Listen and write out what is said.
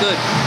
good.